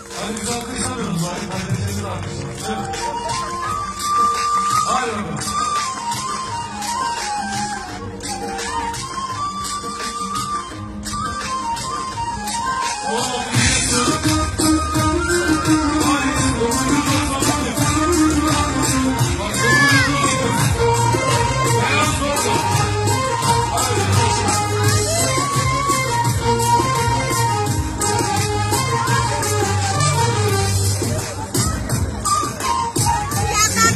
Hani biz alkışlamıyoruz bari, kalitesini alkışlamıyoruz. Hayır bakalım. Oh!